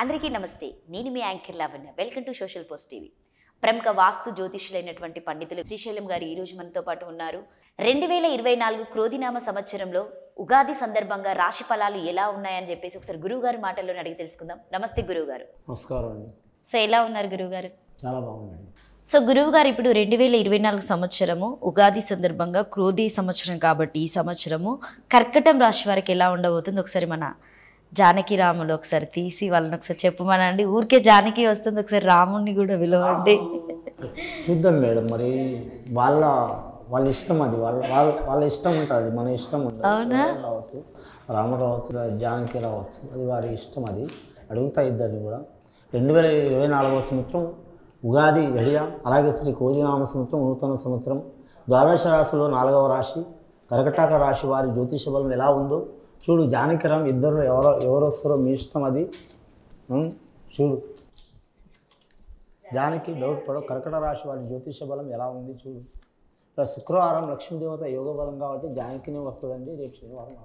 అందరికీ నమస్తే. నేను మీ anchor Lavanya. Welcome to social post TV. ప్రముఖ వాస్తు జ్యోతిషులైనటువంటి పండితులు శ్రీశైలం గారు ఈ రోజు మనతో పాటు ఉన్నారు. రెండు వేల ఇరవై నాలుగు క్రోధినామ సంవత్సరంలో ఉగాది సందర్భంగా రాశి ఫలాలు ఎలా ఉన్నాయని చెప్పేసి ఒకసారి గురువు గారి మాటల్లో అడిగి తెలుసుకుందాం. నమస్తే గురువు గారు నమస్కారం అండి. సో ఎలా ఉన్నారు గురువు గారు చాలా బాగుందండి సో గురువు గారు ఇప్పుడు రెండు వేల ఇరవై నాలుగు సంవత్సరము ఉగాది సందర్భంగా క్రోధి సంవత్సరం కాబట్టి ఈ సంవత్సరము కర్కటం రాశి వారికి ఎలా ఉండబోతుంది? ఒకసారి మన జానకి రాములు ఒకసారి తీసి వాళ్ళని ఒకసారి చెప్పమనండి. ఊరికే జానకి వస్తుంది ఒకసారి రాముడిని కూడా పిలవండి. చూద్దాం మేడం మరి వాళ్ళ వాళ్ళ ఇష్టం అది. వాళ్ళ వాళ్ళ వాళ్ళ ఇష్టం ఉంటుంది మన ఇష్టం ఉండదు అవునా? రావచ్చు రామ రావచ్చు జానకి రావచ్చు అది వారి ఇష్టం అది. అడుగుతా ఇద్దరిని కూడా. రెండు వేల ఇరవై నాలుగవ సంవత్సరం ఉగాది గడియ అలాగే శ్రీ కోదినామ సంవత్సరం నూతన సంవత్సరం. ద్వాదశ రాశిలో నాలుగవ రాశి. కర్కటాక రాశి వారి జ్యోతిష బలం ఎలా ఉందో చూడు జానకిరామ్ ఇద్దరు ఎవరో ఎవరు వస్తారో మీ ఇష్టం అది. చూడు. జానకి డౌట్ పడో కర్కట రాశి వారి జ్యోతిష బలం ఎలా ఉంది చూడు. ఇలా శుక్రవారం లక్ష్మీదేవత యోగ బలం కాబట్టి జానకినే వస్తుందండి రేపు శనివారం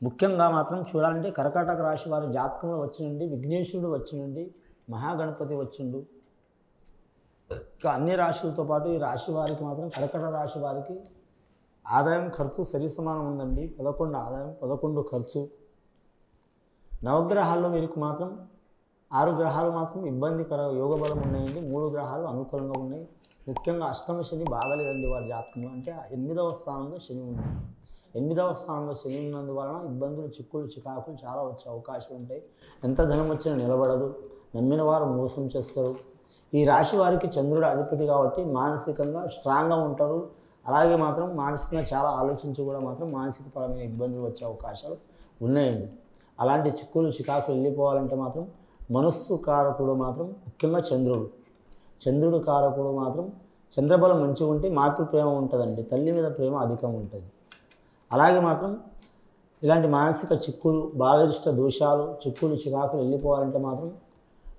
ముఖ్యంగా మాత్రం చూడాలంటే కర్కాటక రాశి వారి జాతకంలో వచ్చినండి విఘ్నేశ్వరుడు వచ్చినండి మహాగణపతి వచ్చిండు. ఇంకా అన్ని రాశులతో పాటు ఈ రాశి వారికి మాత్రం కర్కట రాశి వారికి ఆదాయం ఖర్చు సరి సమానం ఉందండి. పదకొండు ఆదాయం పదకొండు ఖర్చు. నవగ్రహాల్లో వీరికి మాత్రం ఆరు గ్రహాలు మాత్రం ఇబ్బందికర యోగ బలం ఉన్నాయండి. మూడు గ్రహాలు అనుకూలంగా ఉన్నాయి. ముఖ్యంగా అష్టమ శని బాగలేదండి వారి జాతకంలో. అంటే ఆ ఎనిమిదవ స్థానంలో శని ఉంది. ఎనిమిదవ స్థానంలో శని ఉన్నందువలన ఇబ్బందులు చిక్కులు చికాకులు చాలా వచ్చే అవకాశం ఉంటాయి. ఎంత ధనం వచ్చినా నిలబడదు. నమ్మిన వారు మోసం చేస్తారు. ఈ రాశి వారికి చంద్రుడు అధిపతి కాబట్టి మానసికంగా స్ట్రాంగ్గా ఉంటారు. అలాగే మాత్రం మానసికంగా చాలా ఆలోచించి కూడా మాత్రం మానసిక పరమైన ఇబ్బందులు వచ్చే అవకాశాలు ఉన్నాయండి. అలాంటి చిక్కులు చికాకులు వెళ్ళిపోవాలంటే మాత్రం మనస్సు కారకుడు మాత్రం ముఖ్యంగా చంద్రుడు. చంద్రుడు కారకుడు మాత్రం చంద్రబలం మంచిగా ఉంటే మాతృ ప్రేమ ఉంటుందండి. తల్లి మీద ప్రేమ అధికం ఉంటుంది. అలాగే మాత్రం ఇలాంటి మానసిక చిక్కులు బాలరిష్ట దోషాలు చిక్కులు చికాకులు వెళ్ళిపోవాలంటే మాత్రం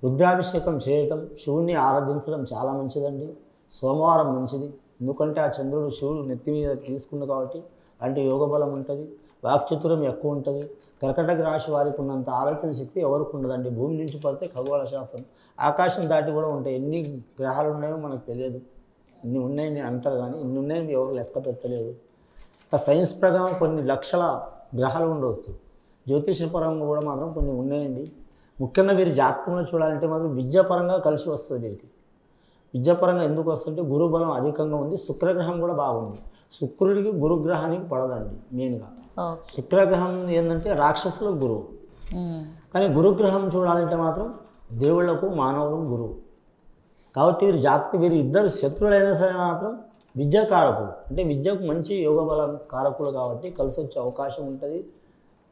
రుద్రాభిషేకం చేయటం శివుణ్ణి ఆరాధించడం చాలా మంచిదండి. సోమవారం మంచిది. ఎందుకంటే ఆ చంద్రుడు శివుడు నెత్తి మీద తీసుకుంది కాబట్టి అంటే యోగ బలం ఉంటుంది వాక్చతురం ఎక్కువ ఉంటుంది. కర్కటక రాశి వారికి ఉన్నంత ఆలోచన శక్తి ఎవరికి ఉండదండి. భూమి నుంచి పడితే ఖగోళ శాస్త్రం ఆకాశం దాటి కూడా ఉంటాయి. ఎన్ని గ్రహాలు ఉన్నాయో మనకు తెలియదు. ఇన్ని ఉన్నాయని అంటారు కానీ ఇన్ని ఉన్నాయని ఎవరు లెక్క పెట్టలేదు. ఆ సైన్స్ ప్రకారం కొన్ని లక్షల గ్రహాలు ఉండవచ్చు. జ్యోతిషపరంగా కూడా మాత్రం కొన్ని ఉన్నాయండి. ముఖ్యంగా వీరి జాతకంలో చూడాలంటే మాత్రం విద్యాపరంగా కలిసి వస్తుంది వీరికి. విద్యాపరంగా ఎందుకు వస్తుంటే గురుబలం అధికంగా ఉంది శుక్రగ్రహం కూడా బాగుంది. శుక్రుడికి గురుగ్రహానికి పడదండి మెయిన్గా శుక్రగ్రహం ఏంటంటే రాక్షసులకు గురువు కానీ గురుగ్రహం చూడాలంటే మాత్రం దేవుళ్ళకు మానవులకు గురువు కాబట్టి వీరి జాతక వీరి ఇద్దరు శత్రువులైనా సరే మాత్రం విద్యాకారకులు. అంటే విద్యకు మంచి యోగ బలం కారకులు కాబట్టి కలిసి వచ్చే అవకాశం ఉంటుంది.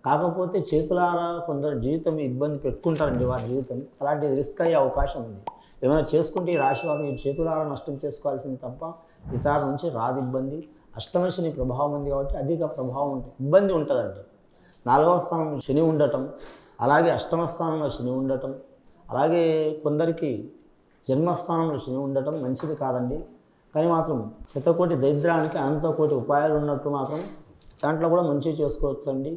కాకపోతే చేతులారా కొందరు జీవితం ఇబ్బంది పెట్టుకుంటారండి వారి జీవితం. అలాంటిది రిస్క్ అయ్యే అవకాశం ఉంది. ఏమైనా చేసుకుంటే ఈ రాశి వారు మీరు చేతులారా నష్టం చేసుకోవాల్సింది తప్ప ఇతర నుంచి రాదు ఇబ్బంది. అష్టమ శని ప్రభావం ఉంది కాబట్టి అధిక ప్రభావం ఉంటుంది ఇబ్బంది ఉంటుందండి. నాలుగవ స్థానంలో శని ఉండటం అలాగే అష్టమ స్థానంలో శని ఉండటం అలాగే కొందరికి జన్మస్థానంలో శని ఉండటం మంచిది కాదండి. కానీ మాత్రం శతకోటి దరిద్రానికి అనంతకోటి ఉపాయాలు ఉన్నట్టు మాత్రం దాంట్లో కూడా మంచి చేసుకోవచ్చండి.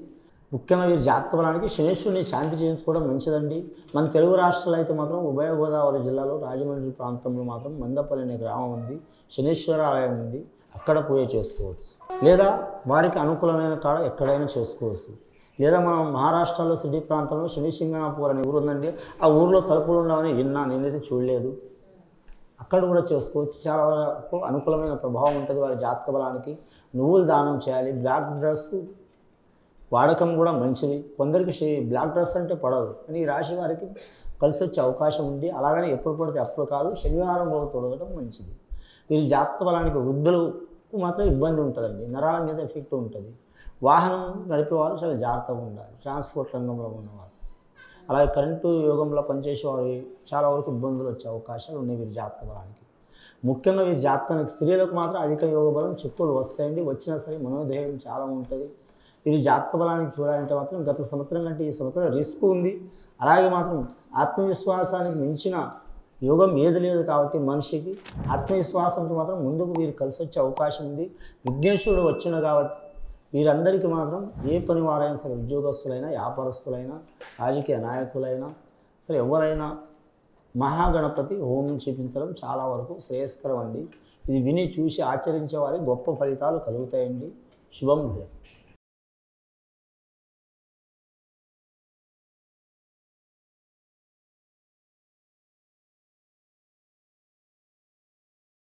ముఖ్యంగా వీరి జాతక బలానికి శనేశ్వరుని శాంతి చేయించుకోవడం మంచిదండి. మన తెలుగు రాష్ట్రాలు అయితే మాత్రం ఉభయ గోదావరి జిల్లాలో రాజమండ్రి ప్రాంతంలో మాత్రం మందపల్లి అనే గ్రామం ఉంది. శనేశ్వర ఆలయం ఉంది. అక్కడ పూజ చేసుకోవచ్చు. లేదా వారికి అనుకూలమైన కాడ ఎక్కడైనా చేసుకోవచ్చు. లేదా మనం మహారాష్ట్రలో సిటీ ప్రాంతంలో శనిసింగనాపూర్ అనే ఊరు ఉందండి. ఆ ఊరిలో తలుపులు ఉండవని విన్నా నేనైతే చూడలేదు. అక్కడ కూడా చేసుకోవచ్చు. చాలా వరకు అనుకూలమైన ప్రభావం ఉంటుంది వారి జాతక బలానికి నువ్వులు దానం చేయాలి. బ్లాక్ డ్రెస్ వాడకం కూడా మంచిది. కొందరికి షే- బ్లాక్ డ్రెస్ అంటే పడదు. కానీ ఈ రాశి వారికి కలిసి వచ్చే అవకాశం ఉంది. అలాగని ఎప్పుడు పడితే అప్పుడు కాదు శనివారం రోజు తొడగడం మంచిది. వీరి జాతక బలానికి వృద్ధులకు మాత్రం ఇబ్బంది ఉంటుందండి. నరాల మీద ఎఫెక్ట్ ఉంటుంది. వాహనం నడిపేవారు చాలా జాగ్రత్తగా ఉండాలి. ట్రాన్స్పోర్ట్ రంగంలో ఉన్నవారు. అలాగే కరెంటు యోగంలో పనిచేసేవారు చాలా వరకు ఇబ్బందులు వచ్చే అవకాశాలు ఉన్నాయి వీరి జాతక బలానికి ముఖ్యంగా వీరి జాతకానికి స్త్రీలకు మాత్రం అధిక యోగ బలం చిక్కులు వస్తాయండి. వచ్చినా సరే మనోధైర్యం చాలా ఉంటుంది. ఇది జాతక బలానికి చూడాలంటే మాత్రం గత సంవత్సరం కంటే ఈ సంవత్సరం రిస్క్ ఉంది. అలాగే మాత్రం ఆత్మవిశ్వాసానికి మించిన యోగం ఏది లేదు కాబట్టి మనిషికి ఆత్మవిశ్వాసంతో మాత్రం ముందుకు వీరు కలిసి వచ్చే అవకాశం ఉంది. విఘ్నేశ్వరుడు వచ్చిన కాబట్టి వీరందరికీ మాత్రం ఏ పని వారైనా సరే ఉద్యోగస్తులైనా వ్యాపారస్తులైనా రాజకీయ నాయకులైనా సరే ఎవరైనా మహాగణపతి హోమం చేపించడం చాలా వరకు శ్రేయస్కరం అండి. ఇది విని చూసి ఆచరించే వారికి గొప్ప ఫలితాలు కలుగుతాయండి. శుభం భూయం